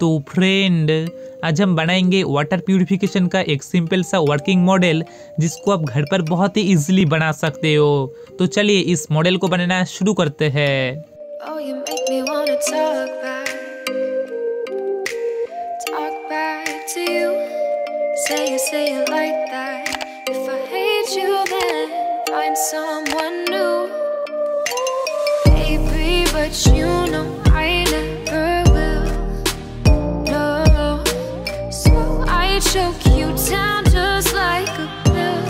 तो फ्रेंड आज हम बनाएँगे वाटर प्यूरिफिकेशन का एक सिंपल सा वर्किंग मॉडल जिसको आप घर पर बहुत ही इजीली बना सकते हो। तो चलिए इस मॉडल को बनाना शुरू करते हैं। Choke you down just like a pill.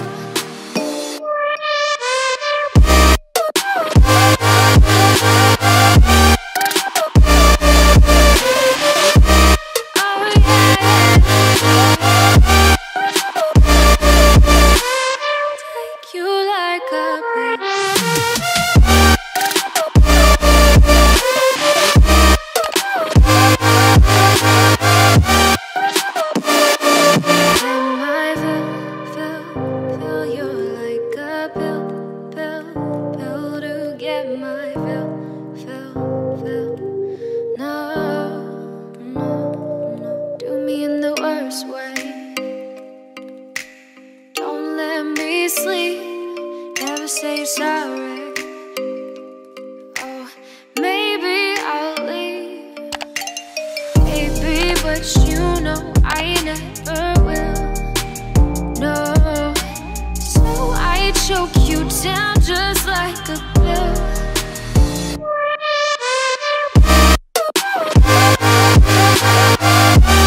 Oh yeah. A pill, pill, pill to get my fill, fill, fill. No, no, no, do me in the worst way. Don't let me sleep, never say sorry. Oh, maybe I'll leave. Baby, but you know I never I choke you down just like a